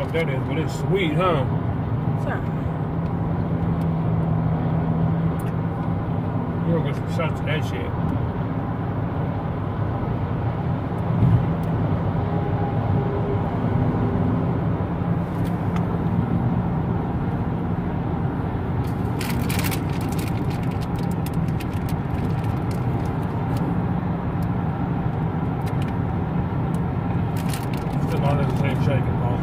fuck that is, but it's sweet, huh? Sir. We're gonna get some shots of that shit. Still on the same shaking ball.